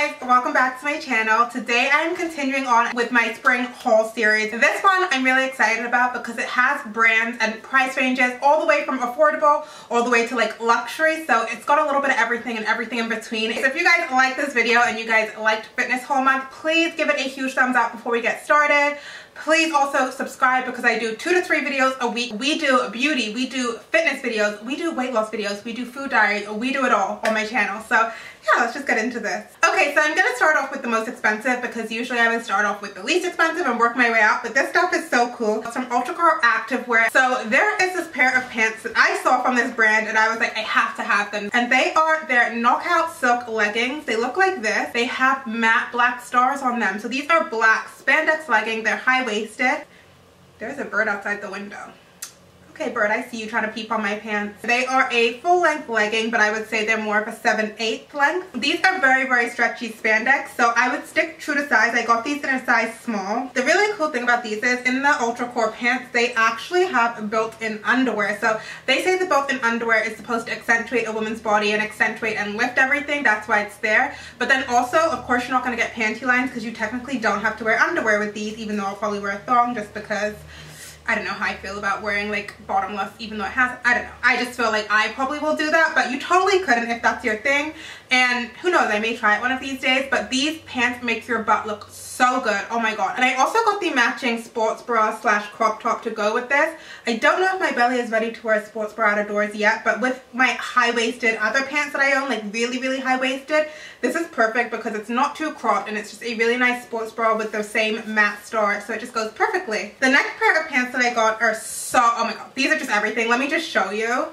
guys, welcome back to my channel. Today I'm continuing on with my spring haul series. This one I'm really excited about because it has brands and price ranges all the way from affordable all the way to like luxury. So it's got a little bit of everything and everything in between. So if you guys like this video and you guys liked Fitness Haul Month, please give it a huge thumbs up before we get started. Please also subscribe because I do two to three videos a week. We do beauty, we do fitness videos, we do weight loss videos, we do food diaries, we do it all on my channel. So yeah, let's just get into this. Okay, so I'm gonna start off with the most expensive because usually I would start off with the least expensive and work my way out, but this stuff is so cool. It's from Ultracor Activewear. So there is this pair of pants that I saw from this brand and I was like, I have to have them. And they are their knockout silk leggings. They look like this. They have matte black stars on them. So these are black spandex leggings. They're high-waisted. There's a bird outside the window. Okay, Bird, I see you trying to peep on my pants. They are a full-length legging, but I would say they're more of a 7 8 length. These are very, very stretchy spandex, so I would stick true to size. I got these in a size small. The really cool thing about these is in the Ultracor pants, they actually have built-in underwear. So they say the built-in underwear is supposed to accentuate a woman's body and accentuate and lift everything. That's why it's there. But then also, of course, you're not going to get panty lines because you technically don't have to wear underwear with these, even though I'll probably wear a thong just because I don't know how I feel about wearing like bottomless even though it has, I don't know. I just feel like I probably will do that, but you totally couldn't if that's your thing. And who knows, I may try it one of these days, but these pants make your butt look so good. Oh my god. And I also got the matching sports bra slash crop top to go with this. I don't know if my belly is ready to wear a sports bra out of doors yet, but with my high-waisted other pants that I own, like really, really high-waisted, this is perfect because it's not too cropped and it's just a really nice sports bra with the same matte star, so it just goes perfectly. The next pair of pants that I got are so, oh my god, these are just everything. Let me just show you.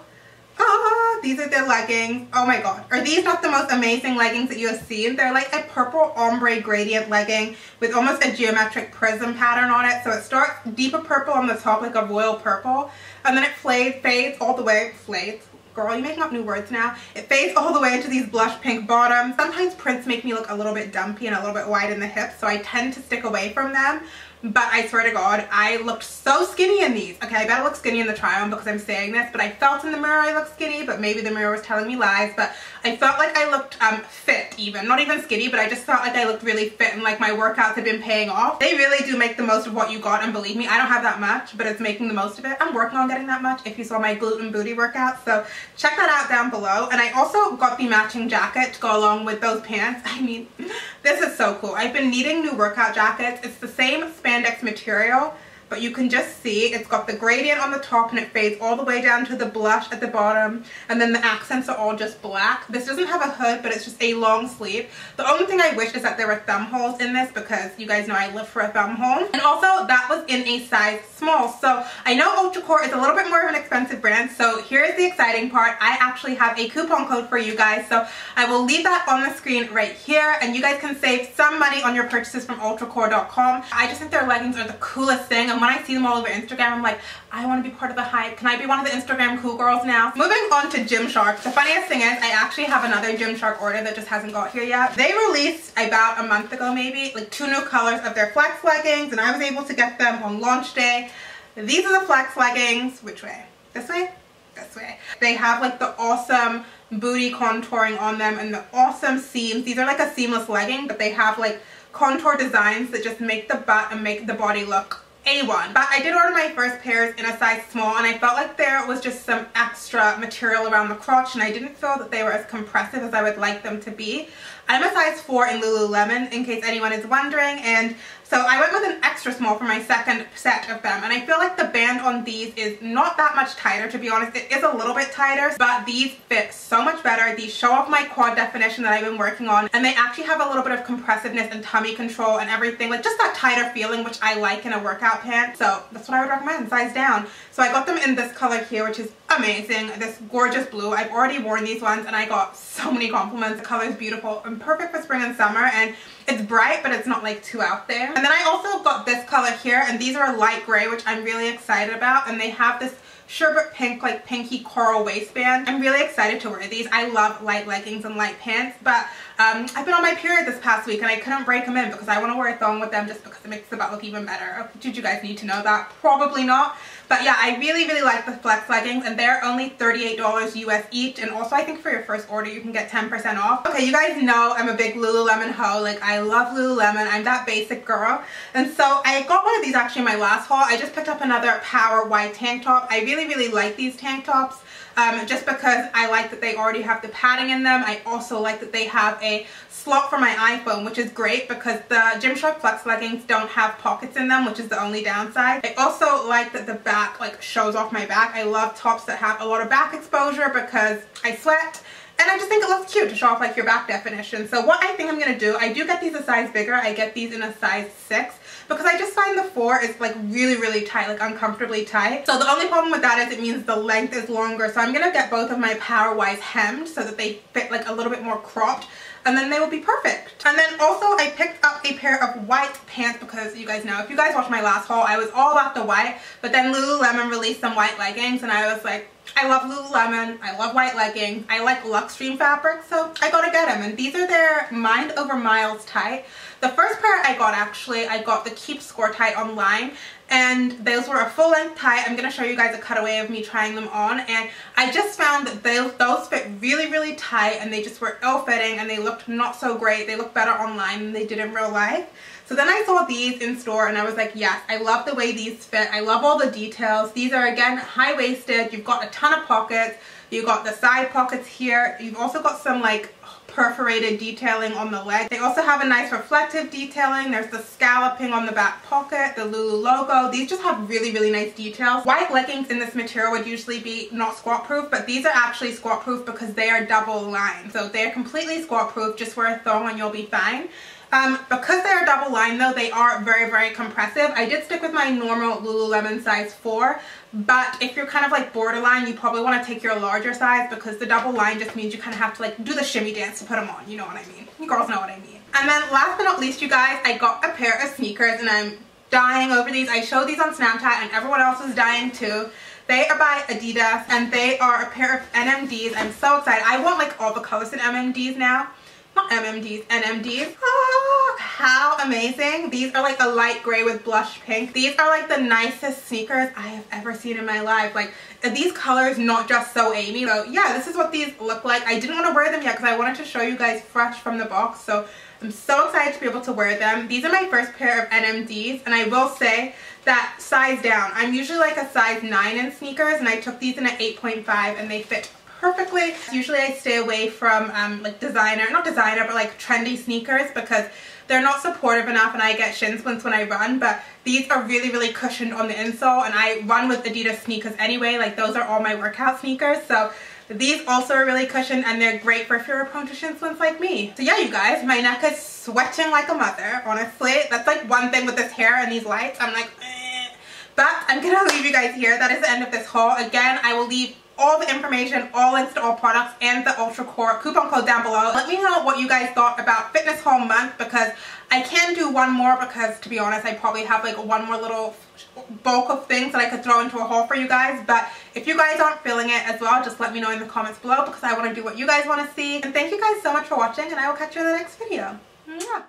Ah, these are their leggings. Oh my god. Are these not the most amazing leggings that you have seen? They're like a purple ombre gradient legging with almost a geometric prism pattern on it. So it starts deeper purple on the top, like a royal purple. And then it fades, fades all the way, fades, girl, you're making up new words now. It fades all the way into these blush pink bottoms. Sometimes prints make me look a little bit dumpy and a little bit wide in the hips, so I tend to stick away from them. But I swear to God, I looked so skinny in these. Okay, I better look skinny in the try on because I'm saying this, but I felt in the mirror I looked skinny, but maybe the mirror was telling me lies. But I felt like I looked um, fit even. Not even skinny, but I just felt like I looked really fit and like my workouts had been paying off. They really do make the most of what you got, and believe me, I don't have that much, but it's making the most of it. I'm working on getting that much if you saw my gluten booty workout. So check that out down below. And I also got the matching jacket to go along with those pants. I mean, this is so cool. I've been needing new workout jackets. It's the same spandex material but you can just see it's got the gradient on the top and it fades all the way down to the blush at the bottom and then the accents are all just black. This doesn't have a hood but it's just a long sleeve. The only thing I wish is that there were thumb holes in this because you guys know I live for a thumb hole. And also that was in a size small. So I know Ultracor is a little bit more of an expensive brand so here's the exciting part. I actually have a coupon code for you guys so I will leave that on the screen right here and you guys can save some money on your purchases from ultracor.com. I just think their leggings are the coolest thing and when I see them all over Instagram, I'm like, I want to be part of the hype. Can I be one of the Instagram cool girls now? Moving on to Gymshark. The funniest thing is I actually have another Gymshark order that just hasn't got here yet. They released about a month ago maybe, like two new colors of their flex leggings and I was able to get them on launch day. These are the flex leggings. Which way? This way? This way. They have like the awesome booty contouring on them and the awesome seams. These are like a seamless legging, but they have like contour designs that just make the butt and make the body look a1. But I did order my first pairs in a size small and I felt like there was just some extra material around the crotch and I didn't feel that they were as compressive as I would like them to be. I'm a size 4 in Lululemon in case anyone is wondering and so I went with an extra small for my second set of them and I feel like the band on these is not that much tighter to be honest. It is a little bit tighter but these fit so much better. These show off my quad definition that I've been working on and they actually have a little bit of compressiveness and tummy control and everything like just that tighter feeling which I like in a workout pant. So that's what I would recommend, size down. So I got them in this color here which is amazing. This gorgeous blue. I've already worn these ones and I got so many compliments. The color is beautiful and perfect for spring and summer and it's bright, but it's not like too out there. And then I also got this color here, and these are light gray, which I'm really excited about. And they have this sherbet pink, like pinky coral waistband. I'm really excited to wear these. I love light leggings and light pants, but um, I've been on my period this past week and I couldn't break them in because I want to wear a thong with them just because it makes the butt look even better. Did you guys need to know that? Probably not. But yeah, I really, really like the flex leggings and they're only $38 US each. And also I think for your first order, you can get 10% off. Okay, you guys know I'm a big Lululemon hoe. Like I love Lululemon. I'm that basic girl. And so I got one of these actually in my last haul. I just picked up another Power Y tank top. I really, really like these tank tops um, just because I like that they already have the padding in them. I also like that they have a slot for my iPhone, which is great because the Gymshark Flex leggings don't have pockets in them, which is the only downside. I also like that the back like shows off my back. I love tops that have a lot of back exposure because I sweat and I just think it looks cute to show off like your back definition. So what I think I'm going to do, I do get these a size bigger. I get these in a size 6 because I just find the 4 is like really, really tight, like uncomfortably tight. So the only problem with that is it means the length is longer. So I'm going to get both of my Power Ys hemmed so that they fit like a little bit more cropped and then they will be perfect. And then also I picked up a pair of white pants because you guys know, if you guys watched my last haul, I was all about the white, but then Lululemon released some white leggings and I was like, I love Lululemon, I love white leggings, I like Luxtreme fabric, so I gotta get them. And these are their Mind Over Miles tight. The first pair I got actually, I got the Keep Score tight online and those were a full length tie. I'm going to show you guys a cutaway of me trying them on and I just found that those, those fit really really tight and they just were ill fitting and they looked not so great. They looked better online than they did in real life. So then I saw these in store and I was like yes I love the way these fit. I love all the details. These are again high-waisted. You've got a ton of pockets. You've got the side pockets here. You've also got some like perforated detailing on the leg. They also have a nice reflective detailing. There's the scalloping on the back pocket, the Lulu logo. These just have really, really nice details. White leggings in this material would usually be not squat proof, but these are actually squat proof because they are double lined. So they're completely squat proof. Just wear a thong and you'll be fine. Um, because they are double lined though, they are very, very compressive. I did stick with my normal Lululemon size 4, but if you're kind of like borderline, you probably want to take your larger size because the double line just means you kind of have to like do the shimmy dance to put them on. You know what I mean. You girls know what I mean. And then last but not least, you guys, I got a pair of sneakers and I'm dying over these. I showed these on Snapchat and everyone else was dying too. They are by Adidas and they are a pair of NMDs. I'm so excited. I want like all the colors in NMDs now not MMDs, NMDs. Oh, ah, how amazing. These are like a light gray with blush pink. These are like the nicest sneakers I have ever seen in my life. Like these colors not just so Amy. So yeah, this is what these look like. I didn't want to wear them yet because I wanted to show you guys fresh from the box. So I'm so excited to be able to wear them. These are my first pair of NMDs and I will say that size down. I'm usually like a size 9 in sneakers and I took these in an 8.5 and they fit perfectly. Usually I stay away from um, like designer, not designer, but like trendy sneakers because they're not supportive enough and I get shin splints when I run but these are really really cushioned on the insole and I run with Adidas sneakers anyway like those are all my workout sneakers so these also are really cushioned and they're great for if you're prone to shin splints like me. So yeah you guys my neck is sweating like a mother honestly that's like one thing with this hair and these lights I'm like eh. but I'm gonna leave you guys here that is the end of this haul again I will leave all the information, all links to all products, and the Ultracor coupon code down below. Let me know what you guys thought about Fitness Haul Month because I can do one more because to be honest I probably have like one more little bulk of things that I could throw into a haul for you guys but if you guys aren't feeling it as well just let me know in the comments below because I want to do what you guys want to see and thank you guys so much for watching and I will catch you in the next video. Mwah.